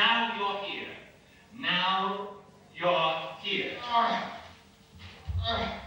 now you're here. Now you're here. Uh, uh,